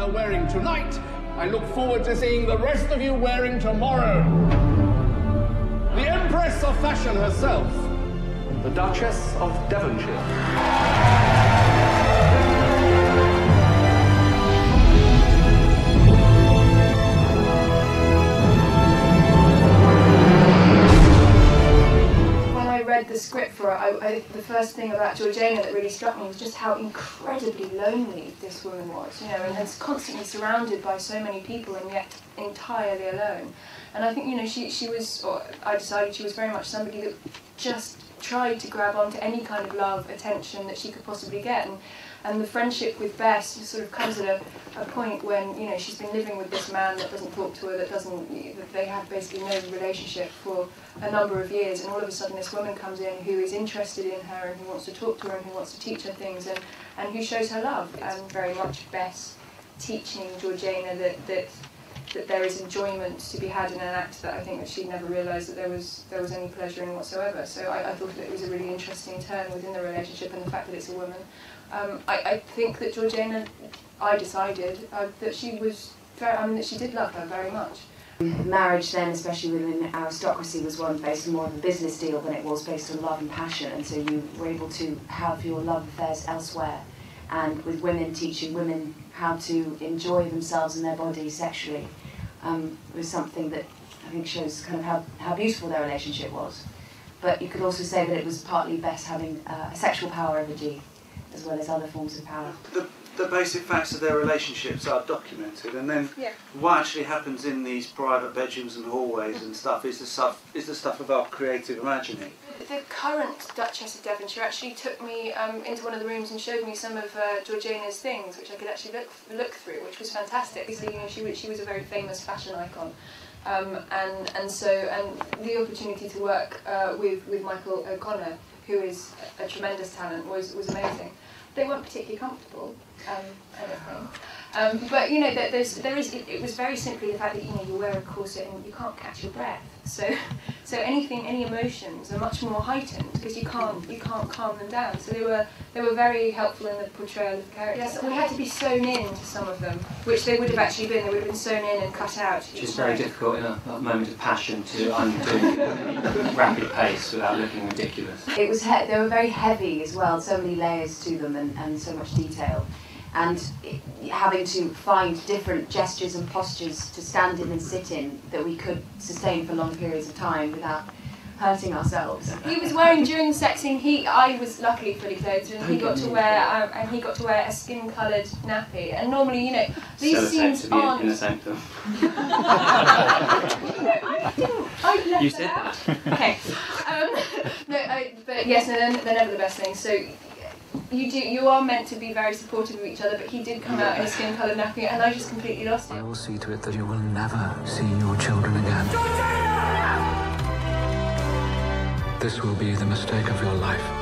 are wearing tonight, I look forward to seeing the rest of you wearing tomorrow. The Empress of Fashion herself, the Duchess of Devonshire. Script for it, I, I, the first thing about Georgiana that really struck me was just how incredibly lonely this woman was, you know, and was constantly surrounded by so many people and yet entirely alone. And I think, you know, she, she was, or I decided she was very much somebody that just tried to grab onto any kind of love, attention that she could possibly get. And, and the friendship with Bess sort of comes at a, a point when you know she's been living with this man that doesn't talk to her, that doesn't that they have basically no relationship for a number of years, and all of a sudden this woman comes in who is interested in her and who wants to talk to her and who wants to teach her things and, and who shows her love and very much Bess teaching Georgiana that that that there is enjoyment to be had in an act that I think that she'd never realised that there was there was any pleasure in whatsoever. So I, I thought that it was a really interesting turn within the relationship and the fact that it's a woman. Um, I, I think that Georgiana, I decided uh, that she was very, I mean that she did love her very much. Marriage then, especially within aristocracy, was one based on more of a business deal than it was based on love and passion, and so you were able to have your love affairs elsewhere. And with women teaching women how to enjoy themselves and their bodies sexually um, was something that I think shows kind of how, how beautiful their relationship was. But you could also say that it was partly Bess having uh, a sexual power over Dee, as well as other forms of power. The, the basic facts of their relationships are documented, and then Yeah. what actually happens in these private bedrooms and hallways and stuff is the stuff is the stuff of our creative imagining. The current Duchess of Devonshire actually took me um, into one of the rooms and showed me some of uh, Georgiana's things, which I could actually look look through, which was fantastic. Because you know she she was a very famous fashion icon, um, and and so and the opportunity to work uh, with with Michael O'Connor, who is a tremendous talent, was was amazing. They weren't particularly comfortable, um, I don't think. Um, but you know, there, there's, there is. It, it was very simply the fact that you know you wear a corset and you can't catch your breath. So, so anything, any emotions are much more heightened because you can't you can't calm them down. So they were they were very helpful in the portrayal of the characters. Yes, we had to be sewn in to some of them, which they would have actually been. They would have been sewn in and cut out. Which is very difficult in a, a moment of passion to undo at rapid pace without looking ridiculous. It was he- they were very heavy as well, so many layers to them and, and so much detail. And it, having to find different gestures and postures to stand in and sit in that we could sustain for long periods of time without hurting ourselves. He was wearing during the sex scene. He, I was luckily fully clothed, and he got to wear, um, and he got to wear a skin-coloured nappy. And normally, you know, these Still a scenes sense of the aren't. inner sanctum. I didn't. I left You that said out. that. Okay. Um, no, I, but yes, no, they're, they're never the best things. So you do, you are meant to be very supportive of each other. But he did come out in a skin-coloured nappy, and I just completely lost it. I will see to it that you will never see your children again. This will be the mistake of your life.